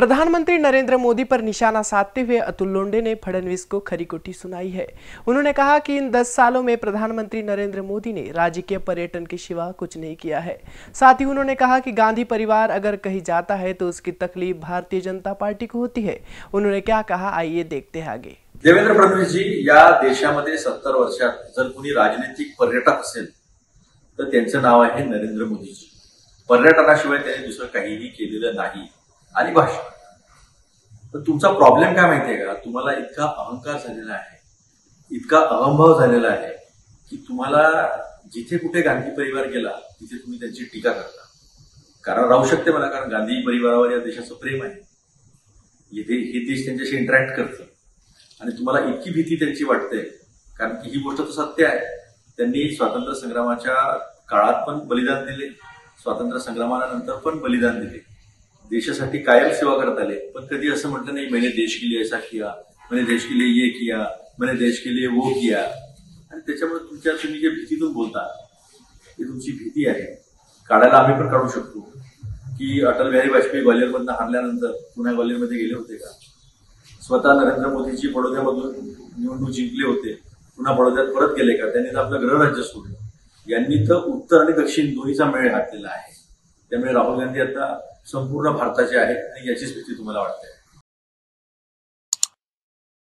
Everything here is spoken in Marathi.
प्रधानमंत्री नरेंद्र मोदी पर निशाना साधते हुए अतुल लोंडे ने फडणवीस को खरी कोठी सुनाई है। उन्होंने कहा कि इन दस सालों में प्रधानमंत्री नरेंद्र मोदी ने राजकीय पर्यटन के सिवा कुछ नहीं किया है। साथ ही उन्होंने कहा कि गांधी परिवार अगर कहीं जाता है तो उसकी तकलीफ़ भारतीय जनता पार्टी को होती है। उन्होंने क्या कहा, आइए देखते हैं आगे। देवेंद्र फडणवीस जी, या देशामध्ये सत्तर वर्षात जर कुणी राजनैतिक पर्यटक असेल, तर त्यांचं नाव आहे नरेंद्र मोदीजी. पर्यटनाशिवाय त्यांनी दुसरं काहीही केलेलं नाही. आणि भाषण तर तुमचा प्रॉब्लेम काय माहितीये का? तुम्हाला इतका अहंकार झालेला आहे इतका अहंभाव झालेला आहे की तुम्हाला जिथे कुठे गांधी परिवार गेला तिथे तुम्ही त्यांची टीका करता. कारण राहू शकते मला कारण गांधी परिवारावर या देशाचं प्रेम आहे. इथे हे देश त्यांच्याशी इंटरॅक्ट करतं. आणि तुम्हाला इतकी भीती त्यांची वाटते कारण की ही गोष्ट तर सत्य आहे. त्यांनी स्वातंत्र्य संग्रामाच्या काळात पण बलिदान दिले स्वातंत्र्य संग्रामानंतर पण बलिदान दिले. देशासाठी कायम सेवा करत आले. पण कधी असं म्हटलं नाही मैंने देश के लिए ऐसा किया मैंने देश के लिए ये किया मैंने देश के लिए वो किया. आणि त्याच्यामुळे तुमच्या तुम्ही जे भीतीतून बोलता ती तुमची भीती आहे. काढायला आम्ही पण काढू शकतो. की अटल बिहारी वाजपेयी ग्वालियरमधनं हारल्यानंतर पुन्हा ग्वालियरमध्ये गेले होते का? स्वतः नरेंद्र मोदीजी बडोद्यामधून निवडणूक जिंकले होते. पुन्हा बडोद्यात परत गेले का? त्यांनी तर आपलं गृहराज्य सोडलं. यांनी तर उत्तर आणि दक्षिण दोन्हीचा मेळ घातलेला आहे. त्यामुळे राहुल गांधी आता संपूर्ण भारताचे आहेत आणि याचीच भीती तुम्हाला वाटते.